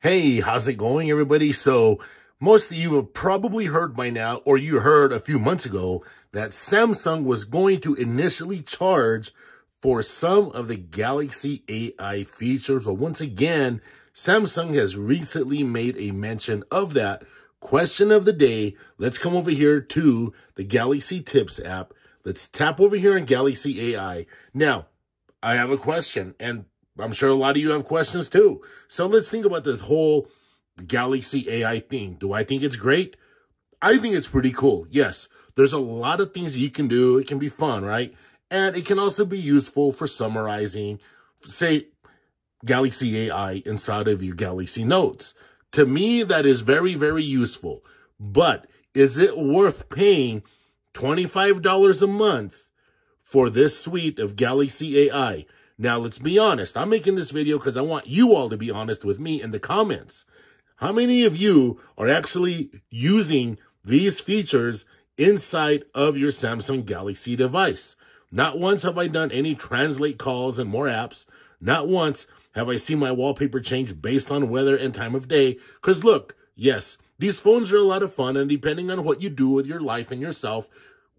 Hey, how's it going, everybody? So, most of you have probably heard by now, or you heard a few months ago, that Samsung was going to initially charge for some of the Galaxy AI features. But once again, Samsung has recently made a mention of that. Question of the day, let's come over here to the Galaxy Tips app. Let's tap over here on Galaxy AI. Now, I have a question, and I'm sure a lot of you have questions too. So let's think about this whole Galaxy AI thing. Do I think it's great? I think it's pretty cool. Yes, there's a lot of things you can do. It can be fun, right? And it can also be useful for summarizing, say, Galaxy AI inside of your Galaxy Notes. To me, that is very, very useful. But is it worth paying $25 a month for this suite of Galaxy AI? Now, let's be honest. I'm making this video because I want you all to be honest with me in the comments. How many of you are actually using these features inside of your Samsung Galaxy device? Not once have I done any translate calls and more apps. Not once have I seen my wallpaper change based on weather and time of day. Because look, yes, these phones are a lot of fun, and depending on what you do with your life and yourself,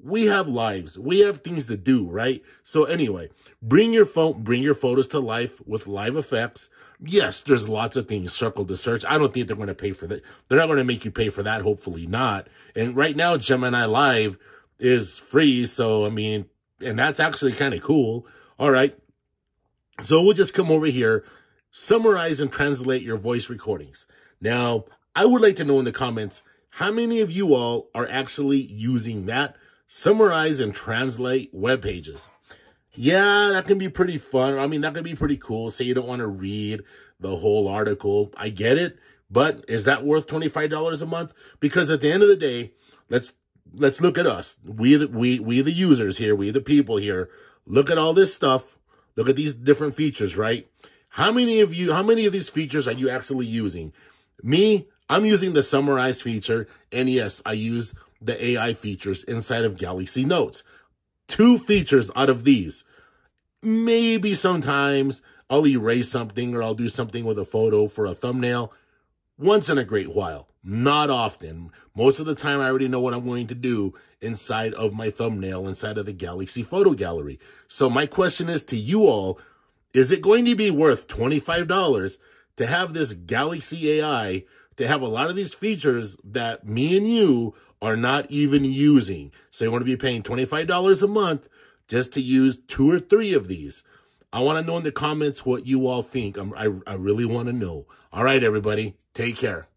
we have lives. We have things to do, right? So anyway, bring your phone, bring your photos to life with live effects. Yes, there's lots of things circle to search. I don't think they're going to pay for that. They're not going to make you pay for that. Hopefully not. And right now, Gemini Live is free. So, I mean, and that's actually kind of cool. All right. So we'll just come over here, summarize and translate your voice recordings. Now, I would like to know in the comments, how many of you all are actually using that? Summarize and translate web pages. Yeah, that can be pretty fun. I mean, that can be pretty cool. Say you don't want to read the whole article. I get it. But is that worth $25 a month? Because at the end of the day, let's let's look at us. We the we we the users here, we the people here. Look at all this stuff. Look at these different features, right? How many of you how many of these features are you actually using? Me, I'm using the summarize feature, and yes, I use the AI features inside of Galaxy Notes. Two features out of these. Maybe sometimes I'll erase something or I'll do something with a photo for a thumbnail once in a great while. Not often. Most of the time, I already know what I'm going to do inside of my thumbnail, inside of the Galaxy Photo Gallery. So my question is to you all, is it going to be worth $25 to have this Galaxy AI, to have a lot of these features that me and you are not even using. So you want to be paying $25 a month just to use two or three of these. I want to know in the comments what you all think. I'm, I, I really want to know. All right, everybody. Take care.